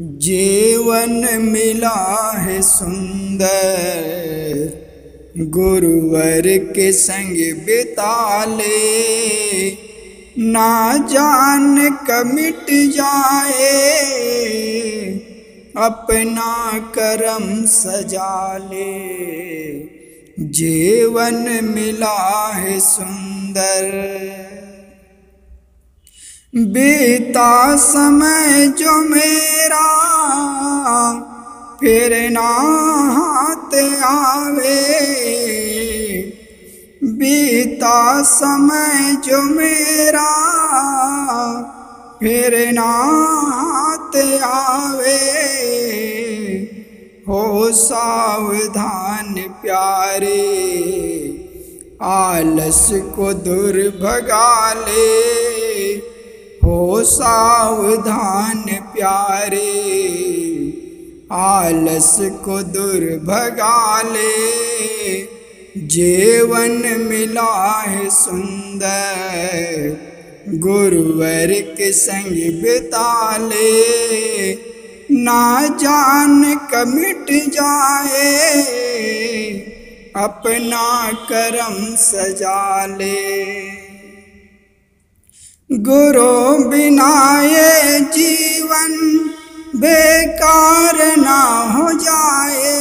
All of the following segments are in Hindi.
जीवन मिला है सुंदर। गुरुवर के संग बिताले ना जान कमिट जाए। अपना करम सजा ले। जीवन मिला है सुंदर। बीता समय जो मेरा, फिर ना हाथ आवे। बीता समय जो मेरा, फिर ना हाथ आवे। हो सावधान प्यारे, आलस को दूर भगा ले। हो सावधान प्यारे, आलस को दूर भगा ले। जीवन मिला है सुंदर, गुरुवर के संग बिता ले। ना जान कमिट जाए, अपना करम सजा ले। गुरु बिना ये जीवन बेकार ना हो जाए।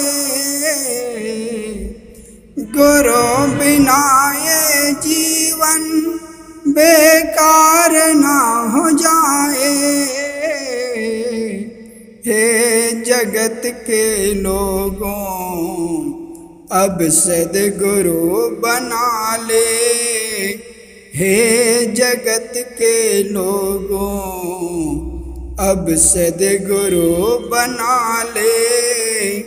गुरु बिना ये जीवन बेकार ना हो जाए। हे जगत के लोगों, अब सदगुरु बना ले। हे जगत के लोगों, अब सदगुरु बना ले।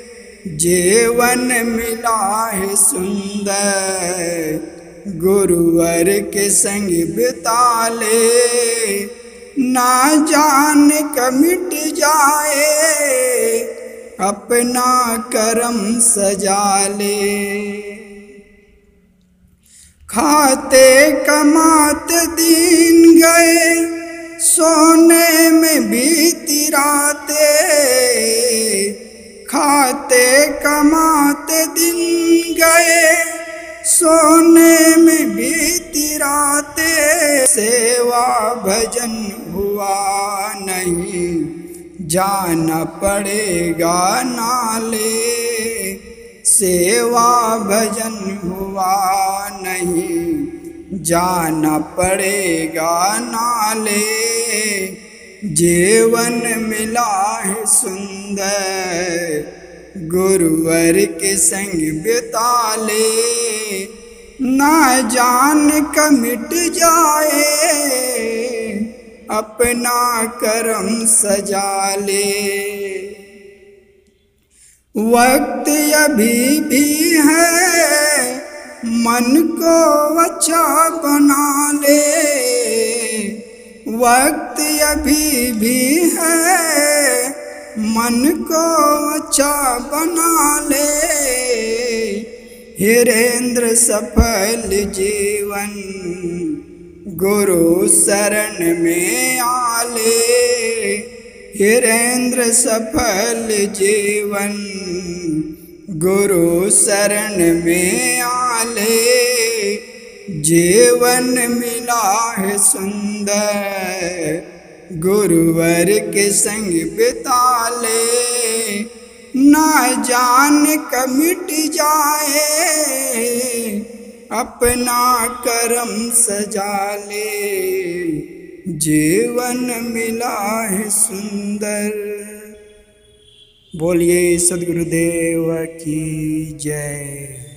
जीवन मिला है सुंदर, गुरुवर के संग बिता ले। ना जान कमिट जाए, अपना कर्म सजा ले। खाते कमाते दिन गए, सोने में बीती राते। खाते कमाते दिन गए, सोने में बीती राते। सेवा भजन हुआ नहीं, जाना पड़ेगा नाले। सेवा भजन हुआ नहीं जाना पड़ेगा नाले। जीवन मिला है सुंदर, गुरुवर के संग बिता ले ना जान कमिट जाए, अपना करम सजा ले वक्त अभी भी है मन को अच्छा बना ले। वक्त अभी भी है। मन को अच्छा बना ले। हिरेंद्र सफल जीवन, गुरु शरण में आले। हिरेंद्र सफल जीवन, गुरु शरण में आले जीवन मिला है सुंदर, गुरुवर के संग बिता ले। ना जान कमिट जाए, अपना करम सजा ले। जीवन मिला है सुंदर। बोलिए, सदगुरुदेव की जय।